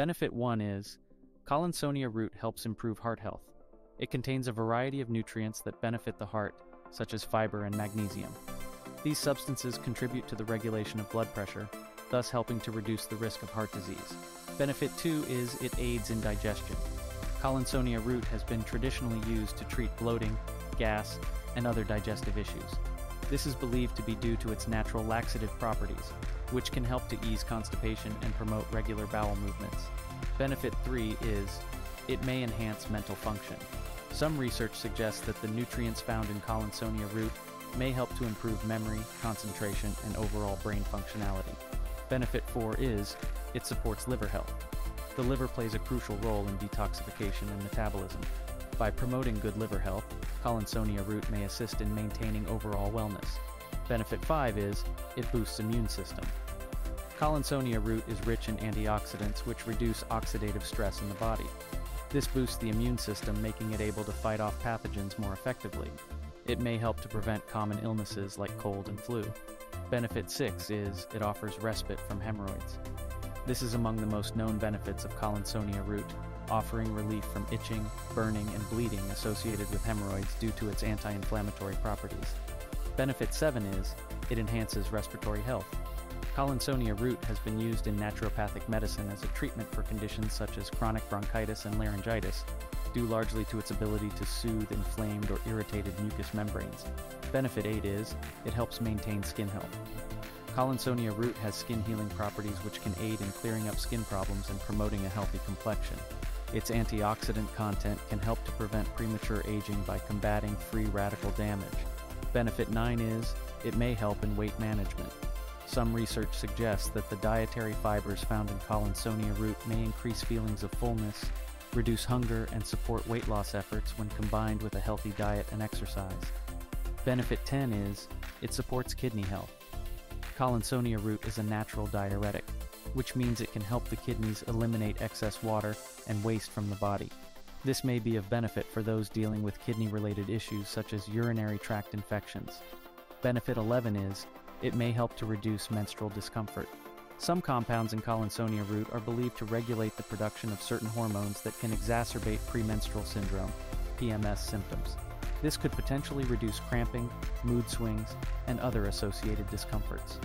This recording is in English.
Benefit 1 is Collinsonia root helps improve heart health. It contains a variety of nutrients that benefit the heart, such as fiber and magnesium. These substances contribute to the regulation of blood pressure, thus helping to reduce the risk of heart disease. Benefit 2 is it aids in digestion. Collinsonia root has been traditionally used to treat bloating, gas, and other digestive issues. This is believed to be due to its natural laxative properties, which can help to ease constipation and promote regular bowel movements. Benefit 3 is it may enhance mental function. Some research suggests that the nutrients found in Collinsonia root may help to improve memory, concentration, and overall brain functionality. Benefit 4 is it supports liver health. The liver plays a crucial role in detoxification and metabolism. By promoting good liver health, Collinsonia root may assist in maintaining overall wellness. Benefit 5 is it boosts immune system. Collinsonia root is rich in antioxidants which reduce oxidative stress in the body. This boosts the immune system, making it able to fight off pathogens more effectively. It may help to prevent common illnesses like cold and flu. Benefit 6 is it offers respite from hemorrhoids. This is among the most known benefits of Collinsonia root, offering relief from itching, burning, and bleeding associated with hemorrhoids due to its anti inflammatory properties. Benefit 7 is it enhances respiratory health. Collinsonia root has been used in naturopathic medicine as a treatment for conditions such as chronic bronchitis and laryngitis, due largely to its ability to soothe inflamed or irritated mucous membranes. Benefit 8 is it helps maintain skin health. Collinsonia root has skin healing properties which can aid in clearing up skin problems and promoting a healthy complexion. Its antioxidant content can help to prevent premature aging by combating free radical damage. Benefit 9 is it may help in weight management. Some research suggests that the dietary fibers found in Collinsonia root may increase feelings of fullness, reduce hunger, and support weight loss efforts when combined with a healthy diet and exercise. Benefit 10 is it supports kidney health. Collinsonia root is a natural diuretic, which means it can help the kidneys eliminate excess water and waste from the body. This may be of benefit for those dealing with kidney related issues such as urinary tract infections. Benefit 11 is it may help to reduce menstrual discomfort. Some compounds in Collinsonia root are believed to regulate the production of certain hormones that can exacerbate premenstrual syndrome, PMS symptoms. This could potentially reduce cramping, mood swings, and other associated discomforts.